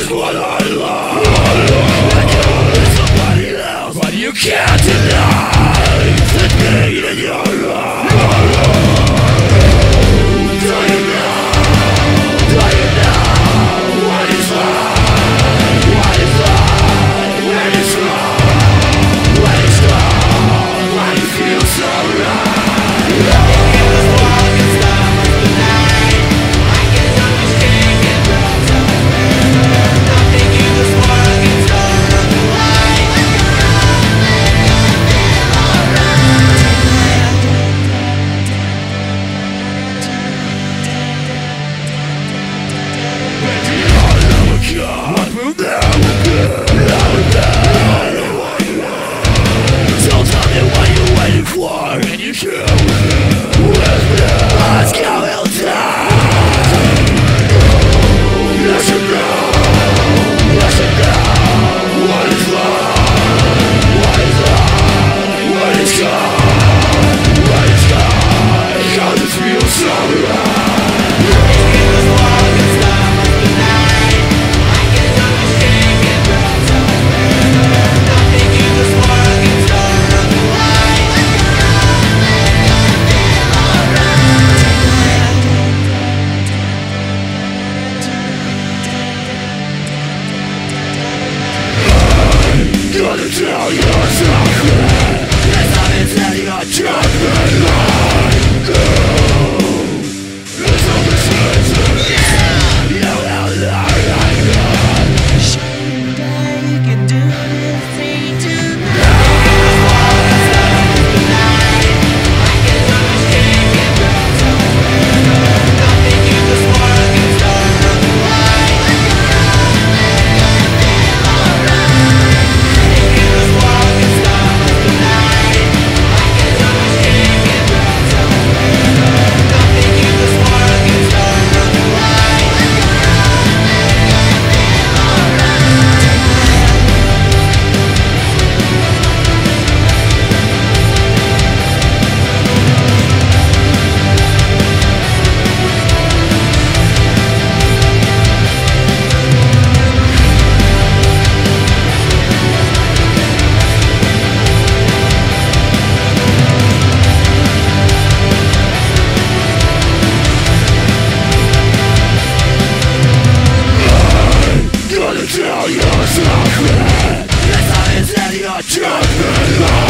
is what I love I know it's somebody else But you can't deny The pain in your life. Tell you something. Yes, I've been telling you. Judgment Gonna tell you something Yes, been telling you judgment